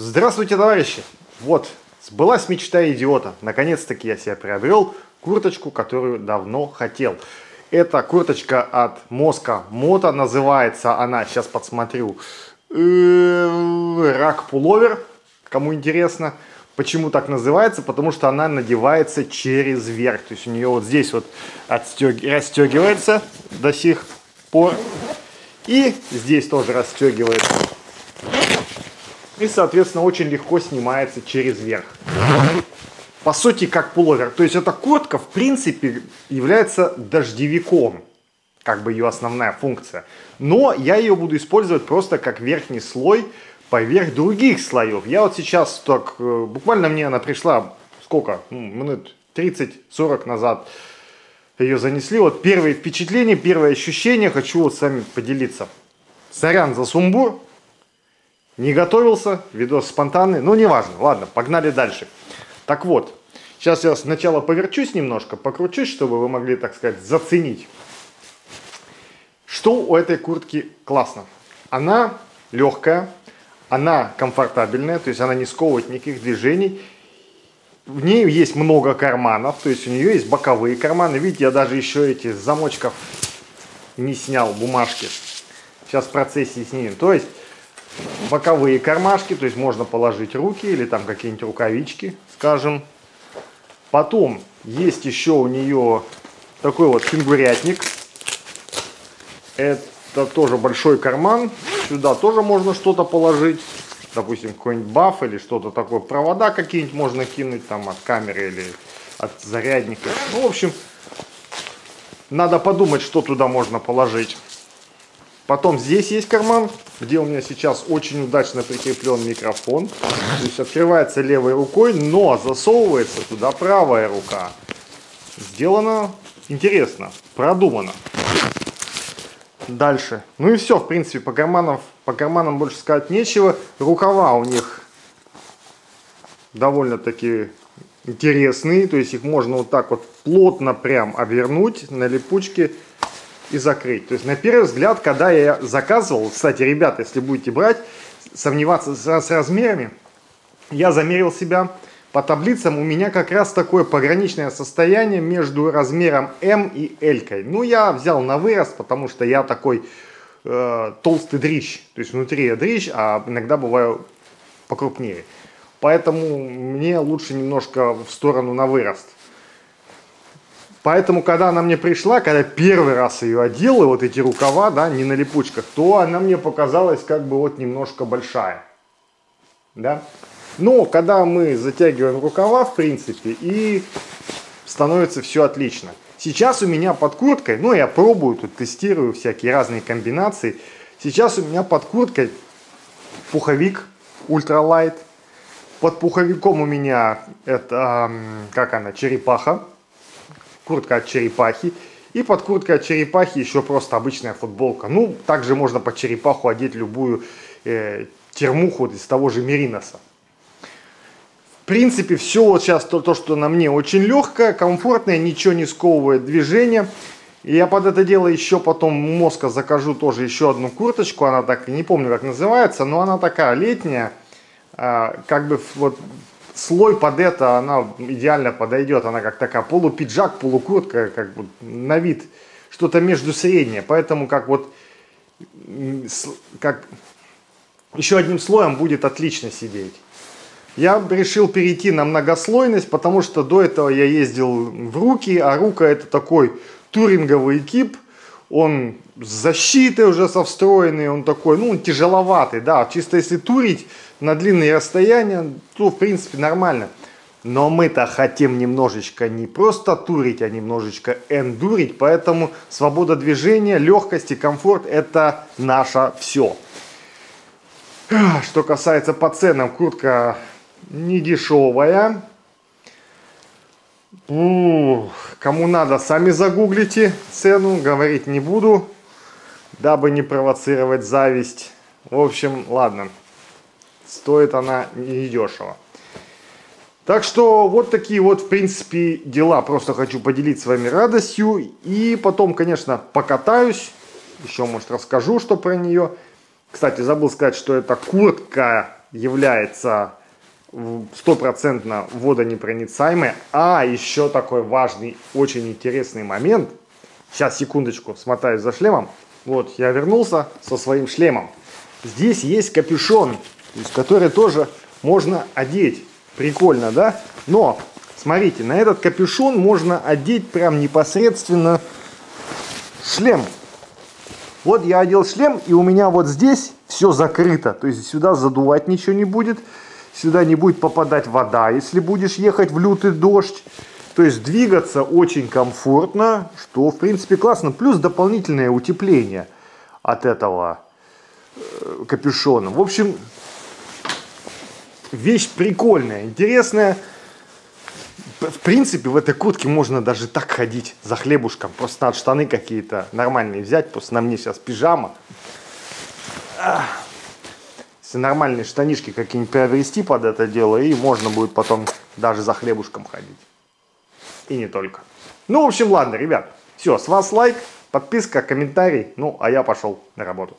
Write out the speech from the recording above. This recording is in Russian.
Здравствуйте, товарищи! Вот, сбылась мечта идиота. Наконец-таки я себе приобрел курточку, которую давно хотел. Это курточка от Моска Мото, называется она, сейчас подсмотрю, э, Рак Пуловер, кому интересно. Почему так называется? Потому что она надевается через верх. То есть у нее вот здесь вот отстег... расстегивается до сих пор. И здесь тоже расстегивается и, соответственно, очень легко снимается через верх. По сути, как пуловер. То есть эта куртка, в принципе, является дождевиком, как бы ее основная функция. Но я ее буду использовать просто как верхний слой поверх других слоев. Я вот сейчас так, э, буквально мне она пришла, сколько, ну, минут 30-40 назад ее занесли. Вот первые впечатления, первые ощущения хочу вот с вами поделиться. Сорян за сумбур, не готовился, видос спонтанный, ну неважно, ладно, погнали дальше. Так вот, сейчас я сначала поверчусь немножко, покручусь, чтобы вы могли, так сказать, заценить. Что у этой куртки классно? Она легкая, она комфортабельная, то есть она не сковывает никаких движений. В ней есть много карманов, то есть у нее есть боковые карманы. Видите, я даже еще эти замочков не снял, бумажки. Сейчас в процессе снимем. То есть боковые кармашки, то есть можно положить руки или там какие-нибудь рукавички, скажем. Потом есть еще у нее такой вот фигурятник. Это тоже большой карман. Сюда тоже можно что-то положить. Допустим, какой-нибудь баф или что-то такое. Провода какие-нибудь можно кинуть там от камеры или от зарядника. Ну, в общем, надо подумать, что туда можно положить. Потом здесь есть карман, где у меня сейчас очень удачно прикреплен микрофон. То есть открывается левой рукой, но засовывается туда правая рука. Сделано интересно, продумано. Дальше. Ну и все, в принципе, по карманам, по карманам больше сказать нечего. Рукава у них довольно-таки интересные, то есть их можно вот так вот плотно прям обернуть на липучке и закрыть. То есть на первый взгляд, когда я заказывал, кстати, ребята, если будете брать, сомневаться с, с размерами, я замерил себя по таблицам, у меня как раз такое пограничное состояние между размером М и L. Ну, я взял на вырост, потому что я такой э, толстый дрищ. То есть внутри я дрищ, а иногда бываю покрупнее. Поэтому мне лучше немножко в сторону на вырост. Поэтому, когда она мне пришла, когда первый раз ее одел, и вот эти рукава, да, не на липучках, то она мне показалась как бы вот немножко большая. Да? Но когда мы затягиваем рукава, в принципе, и становится все отлично. Сейчас у меня под курткой, ну я пробую, тут тестирую всякие разные комбинации. Сейчас у меня под курткой пуховик ультралайт. Под пуховиком у меня это, как она, черепаха куртка от черепахи. И под курткой от черепахи еще просто обычная футболка. Ну, также можно под черепаху одеть любую э, термуху из того же Мериноса. В принципе, все вот сейчас то, то, что на мне очень легкое, комфортное, ничего не сковывает движение. И я под это дело еще потом мозга закажу тоже еще одну курточку. Она так, не помню как называется, но она такая летняя. А, как бы вот слой под это, она идеально подойдет. Она как такая полупиджак, полукуртка, как бы на вид что-то между среднее. Поэтому как вот как еще одним слоем будет отлично сидеть. Я решил перейти на многослойность, потому что до этого я ездил в руки, а рука это такой туринговый экип. Он с защитой уже со встроенной, он такой, ну, тяжеловатый, да. Чисто если турить, на длинные расстояния, то в принципе нормально. Но мы-то хотим немножечко не просто турить, а немножечко эндурить, поэтому свобода движения, легкость и комфорт это наше все. Что касается по ценам, куртка не дешевая. Кому надо, сами загуглите цену, говорить не буду, дабы не провоцировать зависть. В общем, ладно. Стоит она недешево. Так что вот такие вот, в принципе, дела. Просто хочу поделиться с вами радостью. И потом, конечно, покатаюсь. Еще, может, расскажу, что про нее. Кстати, забыл сказать, что это куртка является стопроцентно водонепроницаемой. А еще такой важный, очень интересный момент. Сейчас, секундочку, смотаюсь за шлемом. Вот, я вернулся со своим шлемом. Здесь есть капюшон, который тоже можно одеть. Прикольно, да? Но, смотрите, на этот капюшон можно одеть прям непосредственно шлем. Вот я одел шлем, и у меня вот здесь все закрыто. То есть сюда задувать ничего не будет. Сюда не будет попадать вода, если будешь ехать в лютый дождь. То есть двигаться очень комфортно, что в принципе классно. Плюс дополнительное утепление от этого э, капюшона. В общем, вещь прикольная, интересная. В принципе, в этой куртке можно даже так ходить за хлебушком. Просто надо штаны какие-то нормальные взять. Просто на мне сейчас пижама. Если нормальные штанишки какие-нибудь приобрести под это дело, и можно будет потом даже за хлебушком ходить. И не только. Ну, в общем, ладно, ребят. Все, с вас лайк, подписка, комментарий. Ну, а я пошел на работу.